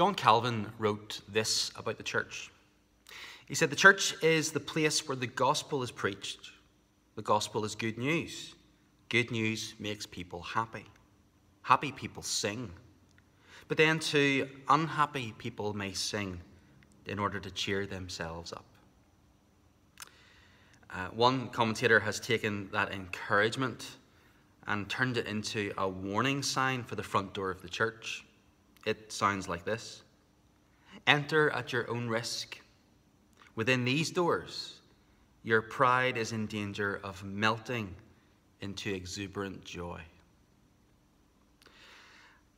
John Calvin wrote this about the church. He said, The church is the place where the gospel is preached. The gospel is good news. Good news makes people happy. Happy people sing. But then, too, unhappy people may sing in order to cheer themselves up. Uh, one commentator has taken that encouragement and turned it into a warning sign for the front door of the church. It sounds like this Enter at your own risk. Within these doors, your pride is in danger of melting into exuberant joy.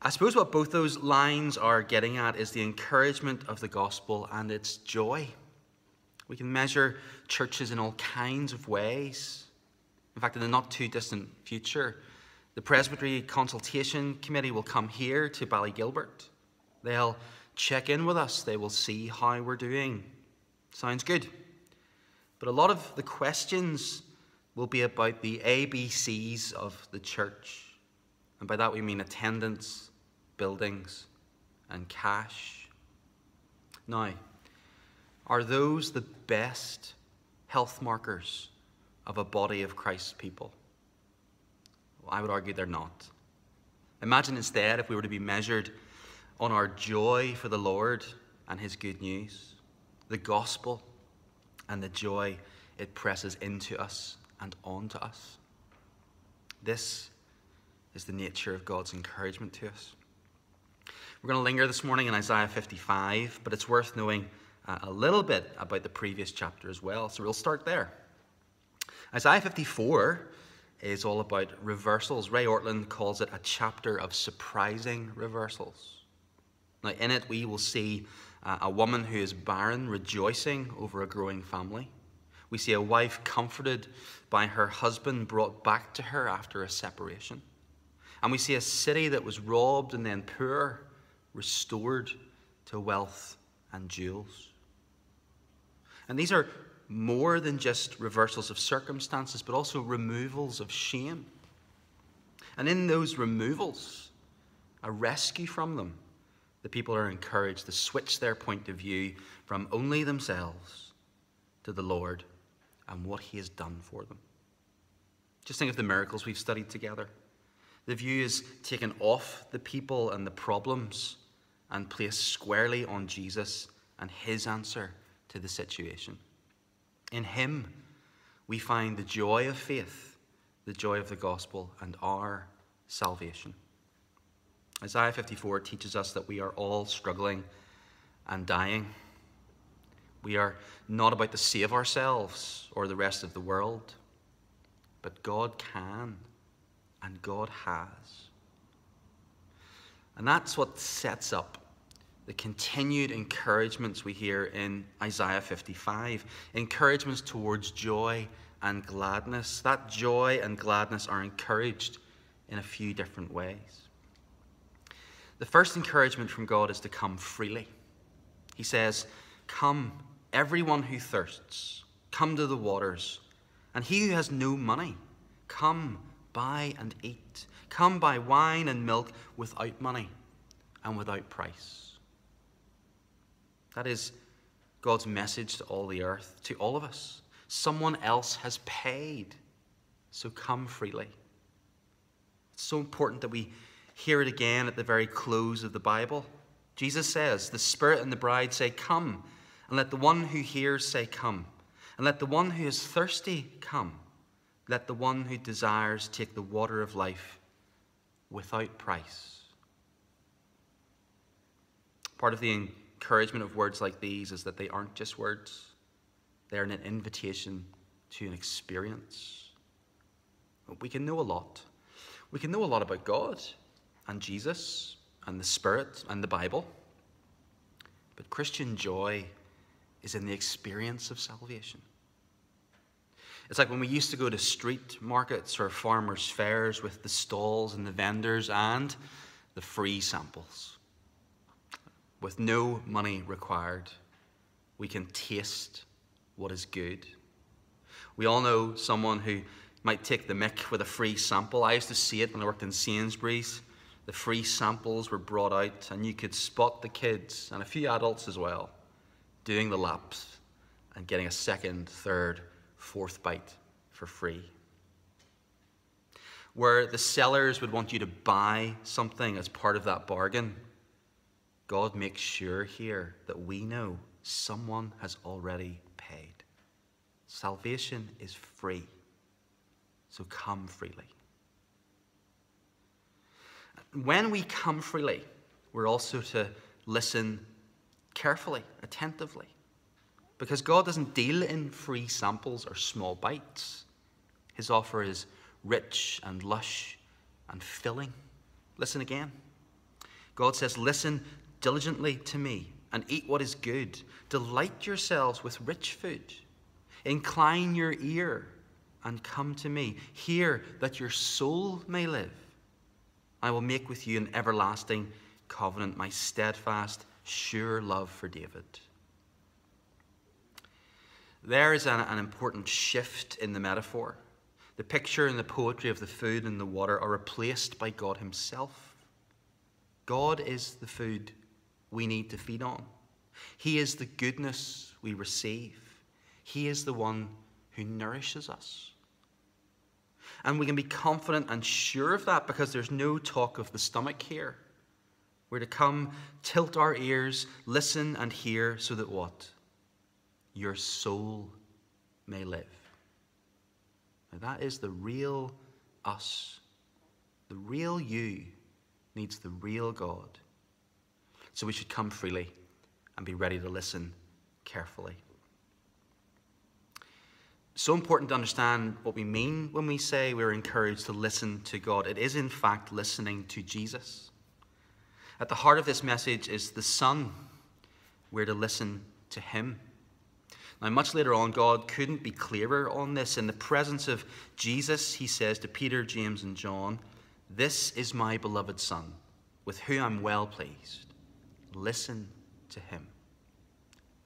I suppose what both those lines are getting at is the encouragement of the gospel and its joy. We can measure churches in all kinds of ways. In fact, in the not too distant future, the Presbytery Consultation Committee will come here to Ballygilbert. They'll check in with us, they will see how we're doing. Sounds good. But a lot of the questions will be about the ABCs of the church. And by that we mean attendance, buildings, and cash. Now, are those the best health markers of a body of Christ's people? Well, I would argue they're not. Imagine instead if we were to be measured on our joy for the Lord and His good news, the gospel, and the joy it presses into us and onto us. This is the nature of God's encouragement to us. We're going to linger this morning in Isaiah 55, but it's worth knowing uh, a little bit about the previous chapter as well. So we'll start there. Isaiah 54 is all about reversals. Ray Ortlund calls it a chapter of surprising reversals. Now, in it, we will see uh, a woman who is barren rejoicing over a growing family. We see a wife comforted by her husband brought back to her after a separation. And we see a city that was robbed and then poor restored to wealth and jewels. And these are more than just reversals of circumstances, but also removals of shame. And in those removals, a rescue from them, the people are encouraged to switch their point of view from only themselves to the Lord and what He has done for them. Just think of the miracles we've studied together. The view is taken off the people and the problems and placed squarely on Jesus and his answer to the situation. In him, we find the joy of faith, the joy of the gospel, and our salvation. Isaiah 54 teaches us that we are all struggling and dying. We are not about to save ourselves or the rest of the world, but God can and God has. And that's what sets up the continued encouragements we hear in Isaiah 55 encouragements towards joy and gladness. That joy and gladness are encouraged in a few different ways. The first encouragement from God is to come freely. He says, Come, everyone who thirsts, come to the waters. And he who has no money, come, buy and eat. Come buy wine and milk without money and without price. That is God's message to all the earth, to all of us. Someone else has paid, so come freely. It's so important that we hear it again at the very close of the Bible. Jesus says, The Spirit and the bride say, Come, and let the one who hears say, Come, and let the one who is thirsty come. Let the one who desires take the water of life without price. Part of the encouragement of words like these is that they aren't just words, they're an invitation to an experience. We can know a lot. We can know a lot about God and Jesus and the Spirit and the Bible. But Christian joy is in the experience of salvation. It's like when we used to go to street markets or farmers' fairs with the stalls and the vendors and the free samples with no money required, we can taste what is good. We all know someone who might take the mick with a free sample. I used to see it when I worked in Sainsbury's. the free samples were brought out, and you could spot the kids and a few adults as well doing the laps and getting a second, third, fourth bite for free. Where the sellers would want you to buy something as part of that bargain, God makes sure here that we know someone has already paid. Salvation is free, so come freely. When we come freely, we're also to listen carefully, attentively. Because God doesn't deal in free samples or small bites. His offer is rich and lush and filling. Listen again. God says, Listen diligently to me and eat what is good. Delight yourselves with rich food. Incline your ear and come to me. Hear that your soul may live. I will make with you an everlasting covenant, my steadfast, sure love for David. There is an, an, important shift in the metaphor. The picture and the poetry of the food and the water are replaced by God Himself. God is the food we need to feed on, He is the goodness we receive, He is the one who nourishes us. And we can be confident and sure of that because there's no talk of the stomach here. We're to come, tilt our ears, listen and hear so that what? Your soul may live. Now that is the real us. The real you needs the real God. So we should come freely and be ready to listen carefully so important to understand what we mean when we say we're encouraged to listen to God. It is, in fact, listening to Jesus. At the heart of this message is the Son. We're to listen to Him. Now, much later on, God couldn't be clearer on this. In the presence of Jesus, He says to Peter, James, and John, This is my beloved Son, with whom I'm well pleased. Listen to Him.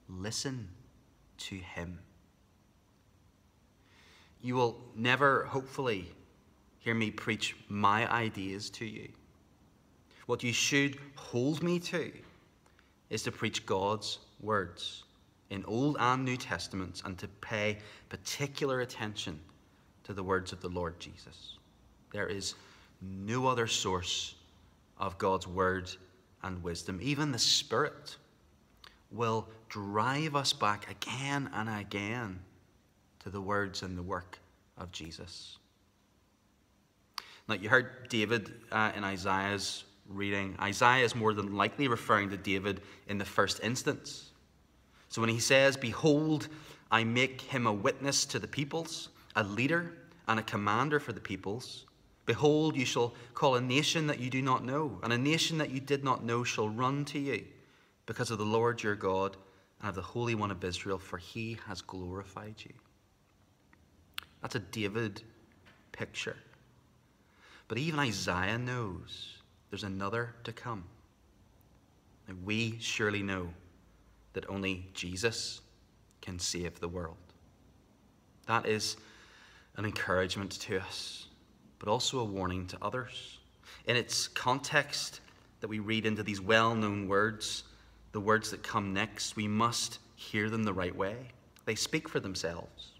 Listen to Him. You will never, hopefully, hear me preach my ideas to you. What you should hold me to is to preach God's words in Old and New Testaments and to pay particular attention to the words of the Lord Jesus. There is no other source of God's word and wisdom. Even the Spirit will drive us back again and again to the words and the work of Jesus. Now, you heard David uh, in Isaiah's reading. Isaiah is more than likely referring to David in the first instance. So when he says, Behold, I make him a witness to the peoples, a leader and a commander for the peoples. Behold, you shall call a nation that you do not know, and a nation that you did not know shall run to you because of the Lord your God and of the Holy One of Israel, for he has glorified you. That's a David picture. But even Isaiah knows there's another to come. And we surely know that only Jesus can save the world. That is an encouragement to us, but also a warning to others. In its context that we read into these well known words, the words that come next, we must hear them the right way. They speak for themselves.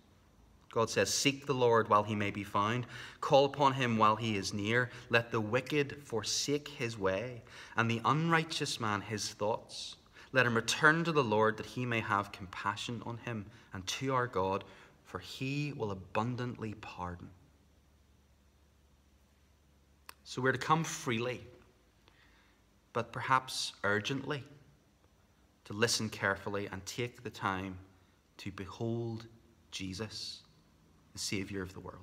God says, Seek the Lord while he may be found, call upon him while he is near. Let the wicked forsake his way, and the unrighteous man his thoughts. Let him return to the Lord that he may have compassion on him, and to our God, for he will abundantly pardon. So we're to come freely, but perhaps urgently, to listen carefully and take the time to behold Jesus the Savior of the world.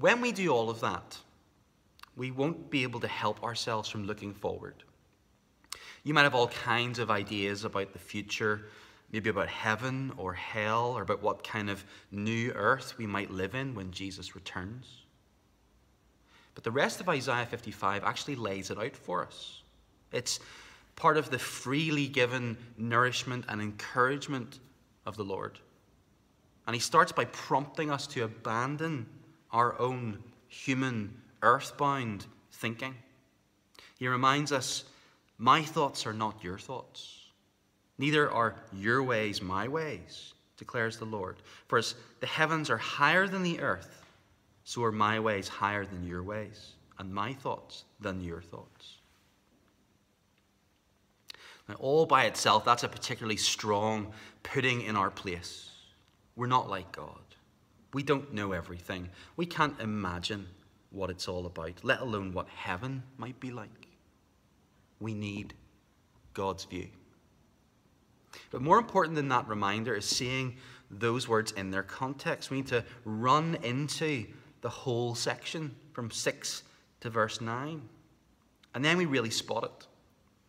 When we do all of that, we won't be able to help ourselves from looking forward. You might have all kinds of ideas about the future, maybe about heaven or hell, or about what kind of new earth we might live in when Jesus returns. But the rest of Isaiah 55 actually lays it out for us. It's part of the freely given nourishment and encouragement of the Lord. And he starts by prompting us to abandon our own human earthbound thinking. He reminds us, My thoughts are not your thoughts, neither are your ways my ways, declares the Lord. For as the heavens are higher than the earth, so are my ways higher than your ways, and my thoughts than your thoughts. Now, all by itself, that's a particularly strong putting in our place. We're not like God. We don't know everything. We can't imagine what it's all about, let alone what heaven might be like. We need God's view. But more important than that reminder is seeing those words in their context. We need to run into the whole section from 6 to verse 9. And then we really spot it.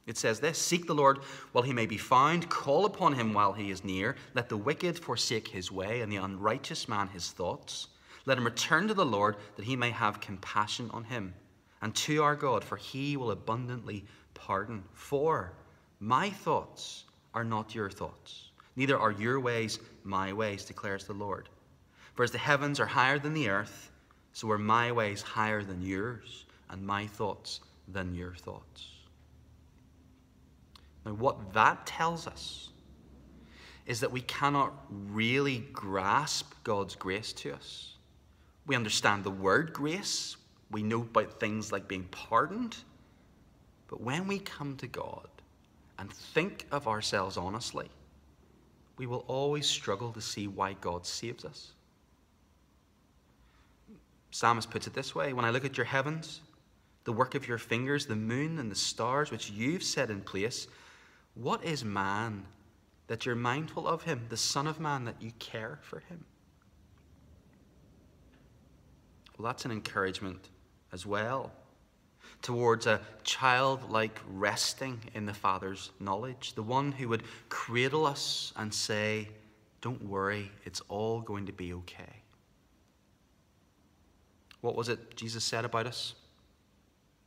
It says this Seek the Lord while he may be found, call upon him while he is near. Let the wicked forsake his way, and the unrighteous man his thoughts. Let him return to the Lord, that he may have compassion on him, and to our God, for he will abundantly pardon. For my thoughts are not your thoughts, neither are your ways my ways, declares the Lord. For as the heavens are higher than the earth, so are my ways higher than yours, and my thoughts than your thoughts. Now, what that tells us is that we cannot really grasp God's grace to us. We understand the word grace, we know about things like being pardoned, but when we come to God and think of ourselves honestly, we will always struggle to see why God saves us. Psalmist puts it this way When I look at your heavens, the work of your fingers, the moon and the stars which you've set in place, what is man that you're mindful of him, the Son of Man that you care for him? Well, that's an encouragement as well towards a childlike resting in the Father's knowledge, the one who would cradle us and say, Don't worry, it's all going to be okay. What was it Jesus said about us?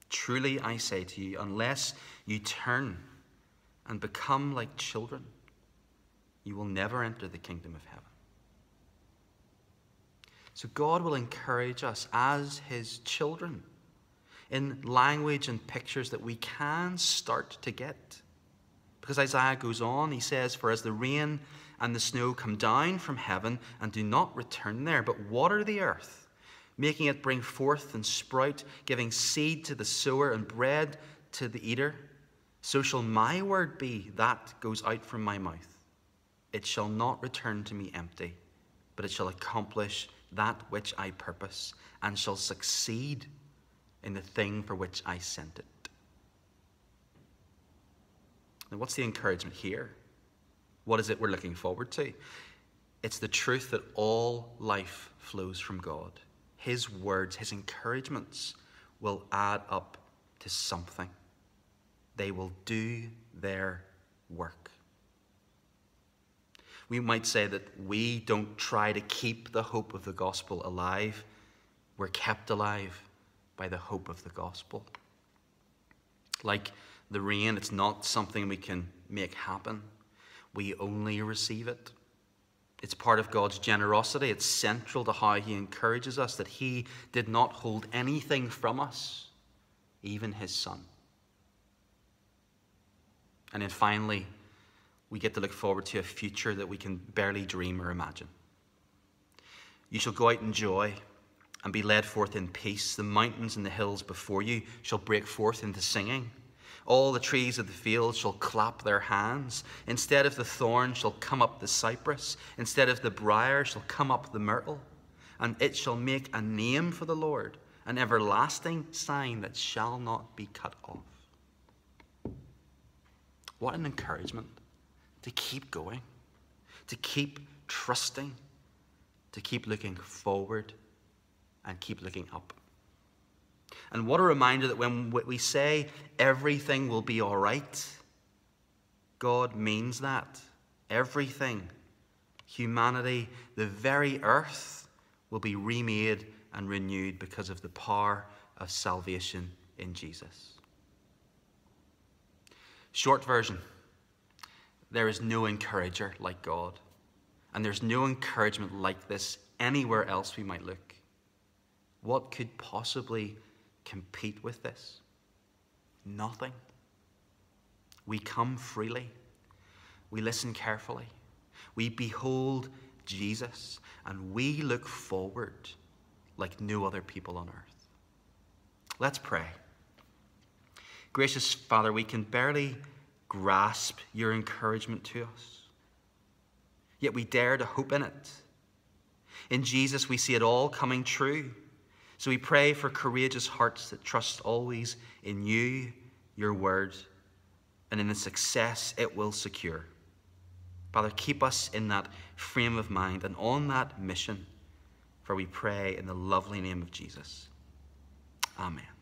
Truly I say to you, unless you turn and become like children, you will never enter the kingdom of heaven. So God will encourage us as his children in language and pictures that we can start to get. Because Isaiah goes on, he says, For as the rain and the snow come down from heaven and do not return there, but water the earth, making it bring forth and sprout, giving seed to the sower and bread to the eater, so shall my word be that goes out from my mouth. It shall not return to me empty, but it shall accomplish that which I purpose, and shall succeed in the thing for which I sent it. Now, what's the encouragement here? What is it we're looking forward to? It's the truth that all life flows from God. His words, His encouragements will add up to something they will do their work. We might say that we don't try to keep the hope of the gospel alive. We're kept alive by the hope of the gospel. Like the rain, it's not something we can make happen. We only receive it. It's part of God's generosity. It's central to how He encourages us that He did not hold anything from us, even His Son. And then finally, we get to look forward to a future that we can barely dream or imagine. You shall go out in joy and be led forth in peace. The mountains and the hills before you shall break forth into singing. All the trees of the field shall clap their hands. Instead of the thorn shall come up the cypress. Instead of the brier shall come up the myrtle. And it shall make a name for the Lord, an everlasting sign that shall not be cut off. What an encouragement to keep going, to keep trusting, to keep looking forward, and keep looking up. And what a reminder that when we say everything will be all right, God means that. Everything. Humanity, the very earth, will be remade and renewed because of the power of salvation in Jesus. Short version there is no encourager like God, and there's no encouragement like this anywhere else we might look. What could possibly compete with this? Nothing. We come freely. We listen carefully. We behold Jesus, and we look forward like no other people on earth. Let's pray. Gracious Father, we can barely grasp your encouragement to us, yet we dare to hope in it. In Jesus, we see it all coming true. So we pray for courageous hearts that trust always in you, your word, and in the success it will secure. Father, keep us in that frame of mind and on that mission, for we pray in the lovely name of Jesus. Amen.